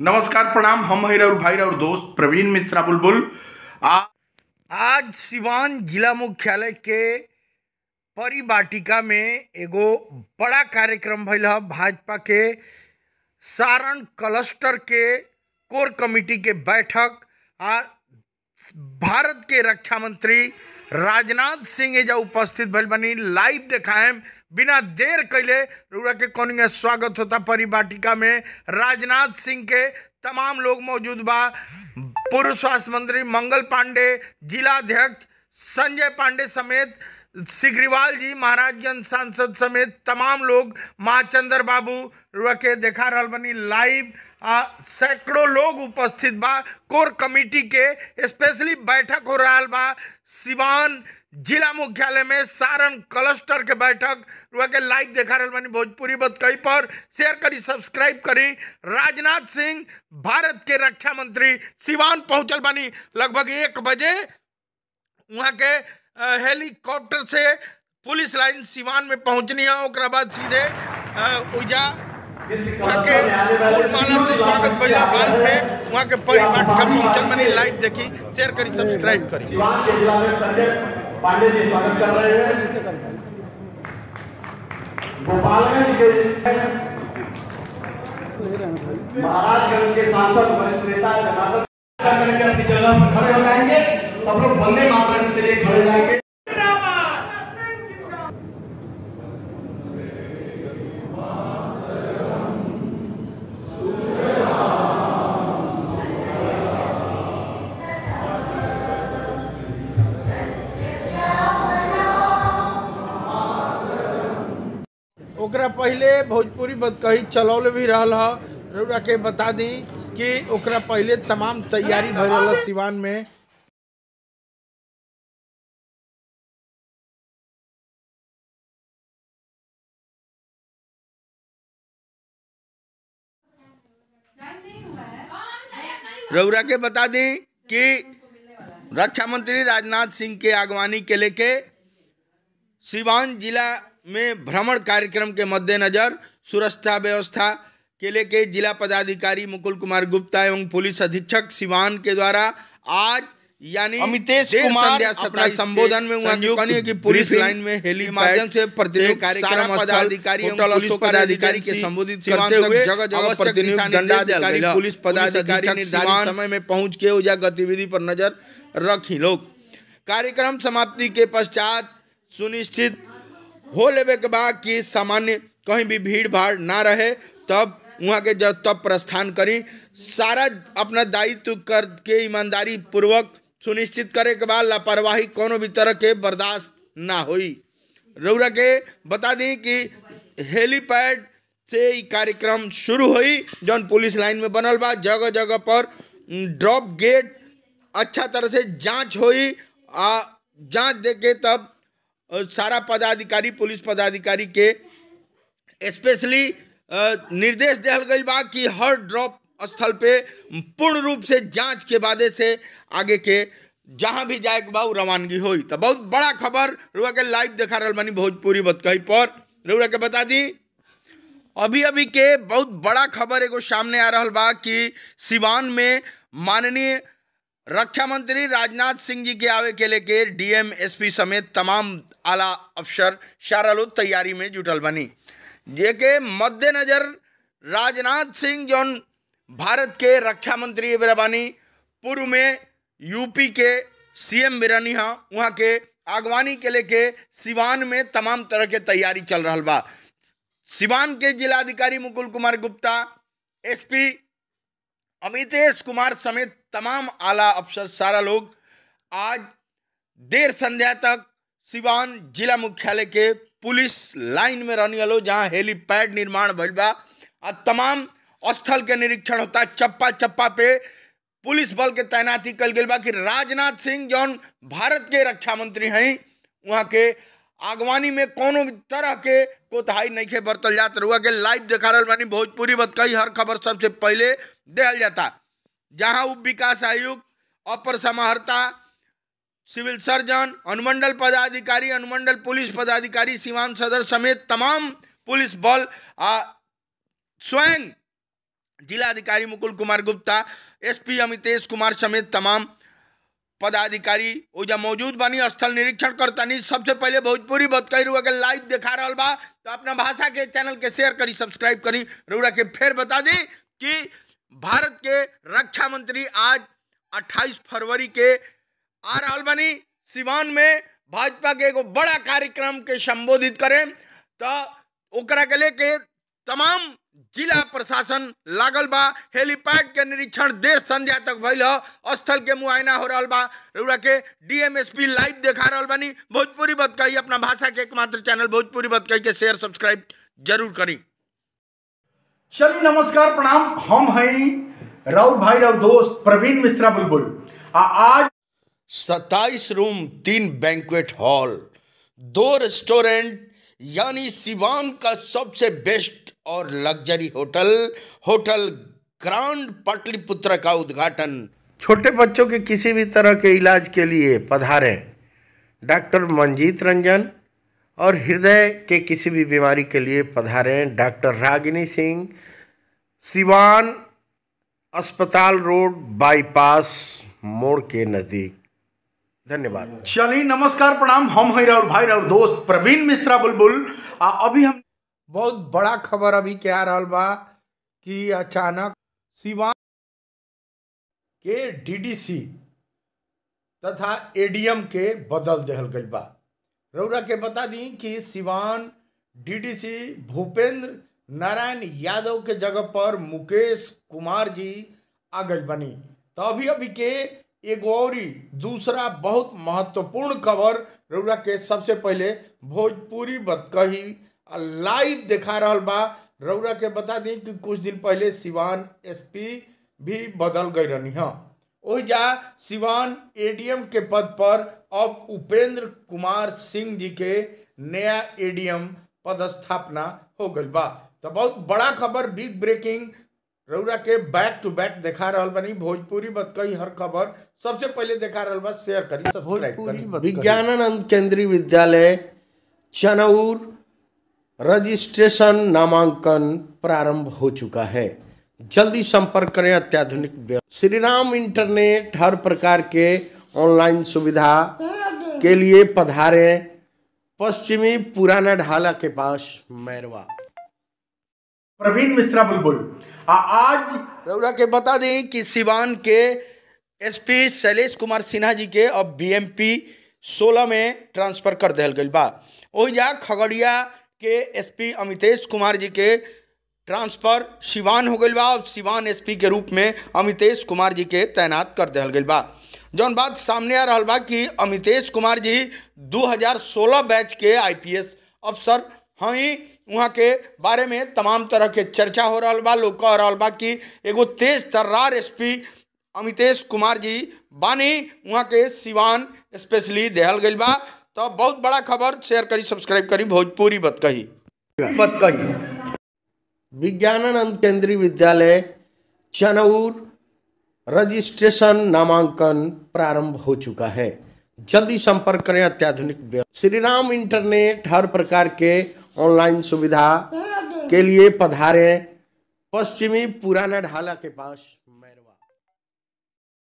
नमस्कार, प्रणाम। हम है और भाई और दोस्त प्रवीण मिश्रा बुलबुल। आज सिवान जिला मुख्यालय के परिवाटिका में एगो बड़ा कार्यक्रम भइल ह, भाजपा के सारण क्लस्टर के कोर कमेटी के बैठक। आ, भारत के रक्षा मंत्री राजनाथ सिंह एजा उपस्थित भइल बनी। लाइव देखाएम बिना देर कैले रुड़ा के कौन स्वागत होता परिवाटिका में। राजनाथ सिंह के तमाम लोग मौजूद बा। पूर्व स्वास्थ्य मंत्री मंगल पांडे, जिलाध्यक्ष संजय पांडे समेत सिग्रीवाल जी महाराजगंज सांसद समेत तमाम लोग माँ चंद्र बाबू के देखा रहा बनी लाइव। सैकड़ों लोग उपस्थित बा, कोर कमेटी के, स्पेशली बैठक हो रहा बा, सिवान जिला मुख्यालय में सारण क्लस्टर के बैठक रुआ के लाइव देखा रहल बनी भोजपुरी बत कहीं पर शेयर करी सब्सक्राइब करी। राजनाथ सिंह, भारत के रक्षा मंत्री, सिवान पहुंचल बनी लगभग एक बजे। वहाँ के हेलीकॉप्टर से पुलिस लाइन सिवान में पहुंचनी है सीधे उजा वहाँ के फूलमाला से स्वागत भइला बाद में वहाँ के परिवार का पहुंचल लाइव देखी शेयर करी सब्सक्राइब करी। महाराजगंज के सांसद वरिष्ठ नेता जगह पर खड़े हो जाएँगे, सब लोग मातरम के लिए खड़े जाएँगे। ओकरा पहले भोजपुरी बतकही चलौले भी रहल ह। रउरा के बता दी कि ओकरा पहले तमाम तैयारी रहल सिवान में। रउरा के बता दी कि रक्षा मंत्री राजनाथ सिंह के आगवानी के लेके सिवान जिला में भ्रमण कार्यक्रम के मद्देनजर सुरक्षा व्यवस्था के लेके जिला पदाधिकारी मुकुल कुमार गुप्ता एवं पुलिस अधीक्षक सिवान के द्वारा आज यानी अमितेश कुमार सत्ताईस संबोधन में उन्होंने कि पुलिस लाइन में हेली माध्यम से प्रतिनिधि से कार्यक्रम पदाधिकारी पुलिस पदाधिकारी के संबोधित करते हुए जगह जगह गया। पुलिस पदाधिकारी निर्धारित समय में पहुँच के उजा गतिविधि पर नज़र रखी लोग कार्यक्रम समाप्ति के पश्चात सुनिश्चित हो लेवे के बाद कि सामान्य कहीं भी भीड़ भाड़ ना रहे, तब वहाँ के जब तब प्रस्थान करी। सारा अपना दायित्व करके ईमानदारी पूर्वक सुनिश्चित करे के बाद लापरवाही कोनो भी तरह के बर्दाश्त ना होई। रउरा के बता दी कि हेलीपैड से कार्यक्रम शुरू हुई, जौन पुलिस लाइन में बनल बा। जगह जगह पर ड्रॉप गेट अच्छा तरह से जाँच हुई, आ जाँच देके तब सारा पदाधिकारी, पुलिस पदाधिकारी के स्पेशली निर्देश दिया गई बा कि हर ड्रॉप स्थल पे पूर्ण रूप से जाँच के बादे से आगे के जहाँ भी जाए बा रवानगी होई। तो बहुत बड़ा खबर रुआ के लाइव देखा रहल बानी भोजपुरी बतकही पर। रुआ के बता दी। अभी अभी के बहुत बड़ा खबर एगो सामने आ रहा बा कि सिवान में माननीय रक्षा मंत्री राजनाथ सिंह जी के आवे के लेके डीएम एसपी समेत तमाम आला अफसर सारा तैयारी में जुटल बनी। जेके मद्देनजर राजनाथ सिंह जौन भारत के रक्षा मंत्री बेरा बानी पूर्व में यूपी के सीएम बिरानी हाँ वहाँ के आगवानी के लेके सिवान में तमाम तरह के तैयारी चल रहा बा। सिवान के जिलाधिकारी मुकुल कुमार गुप्ता, एसपी अमितेश कुमार समेत तमाम आला अफसर, सारा लोग आज देर संध्या तक सिवान जिला मुख्यालय के पुलिस लाइन में रहने वालों, जहाँ हेलीपैड निर्माण भइल बा, आ तमाम स्थल के निरीक्षण होता चप्पा चप्पा पे पुलिस बल के तैनाती कल गई बा कि राजनाथ सिंह जौन भारत के रक्षा मंत्री हैं, वहाँ के आगवानी में कोनो भी तरह के कोताही नहीं के बरतल जात रुआ के लाइव देखा रहल बानी। भोजपुरी बतकई, हर खबर सबसे पहले देहल जाता। जहाँ उप विकास आयुक्त अपर समाहर्ता, सिविल सर्जन, अनुमंडल पदाधिकारी, अनुमंडल पुलिस पदाधिकारी, सीमांत सदर समेत तमाम पुलिस बल स्वयं जिलाधिकारी मुकुल कुमार गुप्ता, एसपी अमितेश कुमार समेत तमाम पदाधिकारी ओजा मौजूद बनी। स्थल निरीक्षण करतानी सबसे पहले भोजपुरी बतकई रुआ के लाइव दिखा रहा बा। तो अपना भाषा के चैनल के शेयर करी सब्सक्राइब करी रुआ के फिर बता दी कि भारत के रक्षा मंत्री आज 28 फरवरी के आ रहल बानी सिवान में भाजपा के एगो बड़ा कार्यक्रम के संबोधित करें। तो ओकरा के लेके तमाम जिला प्रशासन लागल बा। हेलीपैड के निरीक्षण देर संध्या तक भइल स्थल के मुआयना हो रहा बा। रउरा के डीएमएसपी लाइव देखा रहल बानी। भोजपुरी बतकई अपना भाषा के एकमात्र चैनल भोजपुरी बतकई के शेयर सब्सक्राइब ज़रूर करी। चलिए नमस्कार प्रणाम। हम हैं राउत भाई राउत दोस्त प्रवीण मिश्रा बुलबुल। आज सत्ताईस रूम तीन बैंक्वेट हॉल दो रेस्टोरेंट यानी सिवान का सबसे बेस्ट और luxury hotel hotel grand Pataliputra का उद्घाटन। छोटे बच्चों के किसी भी तरह के इलाज के लिए पधारें। डॉक्टर मंजीत रंजन और हृदय के किसी भी बीमारी के लिए पधारें डॉक्टर रागिनी सिंह सिवान अस्पताल रोड बाईपास मोड़ के नज़दीक। धन्यवाद। चलिए नमस्कार प्रणाम। हम हैं राउत भाई राउत दोस्त प्रवीण मिश्रा बुलबुल। आ अभी हम बहुत बड़ा खबर अभी क्या रहल बा कि अचानक सिवान के डीडीसी तथा एडीएम के बदल देहल गइल बा। रउरा के बता दी कि सिवान डीडीसी भूपेंद्र नारायण यादव के जगह पर मुकेश कुमार जी आ गइल बनी। तो अभी अभी के एगो औरी दूसरा बहुत महत्वपूर्ण खबर रउरा के सबसे पहले भोजपुरी बतकही लाइव देखा रहल बा। रउरा के बता दी कि कुछ दिन पहले सिवान एसपी भी बदल गई रहनी हाँ। ओहिजा सिवान एडीएम के पद पर अब उपेंद्र कुमार सिंह जी के नया एडीएम पदस्थापना हो गई बा। तो बहुत बड़ा खबर बिग ब्रेकिंग रउरा के बैक टू बैक देखा रहल बानी। भोजपुरी बतकई हर खबर। सबसे पहले देखा रहल बा शेयर करी सब्सक्राइब करी। विज्ञानानंद केंद्रीय विद्यालय चनौर रजिस्ट्रेशन नामांकन प्रारंभ हो चुका है। जल्दी संपर्क करें अत्याधुनिक व्य- श्री राम इंटरनेट हर प्रकार के ऑनलाइन सुविधा के लिए पधारे पश्चिमी पुराना ढाला के पास मैरवा। प्रवीण मिश्रा बुलबुल। आज रउरा के बता दें कि सिवान के एसपी शैलेश कुमार सिन्हा जी के अब बीएमपी 16 में ट्रांसफ़र कर दिया गई बा। ओहिजा खगड़िया के एसपी अमितेश कुमार जी के ट्रांसफ़र सिवान हो गई बा। सिवान एसपी के रूप में अमितेश कुमार जी के तैनात कर दिया गई बा। जौन बात सामने आ रहा बा कि अमितेश कुमार जी 2016 बैच के आईपीएस अफसर हई वहाँ के बारे में तमाम तरह के चर्चा हो रहा बा। लोग कह रहा बा कि एगो तेज तर्रार एसपी अमितेश कुमार जी बानी। वहाँ के सिवान स्पेशली देहल गई बा। तो बहुत बड़ा खबर शेयर करी, सब्सक्राइब करी, भोजपुरी बतकही। बतकही। विज्ञानानंद केंद्रीय विद्यालय चनौर रजिस्ट्रेशन नामांकन प्रारंभ हो चुका है। जल्दी संपर्क करें अत्याधुनिक श्री राम इंटरनेट, हर प्रकार के ऑनलाइन सुविधा के लिए पधारें पश्चिमी पुराना ढाला के पास।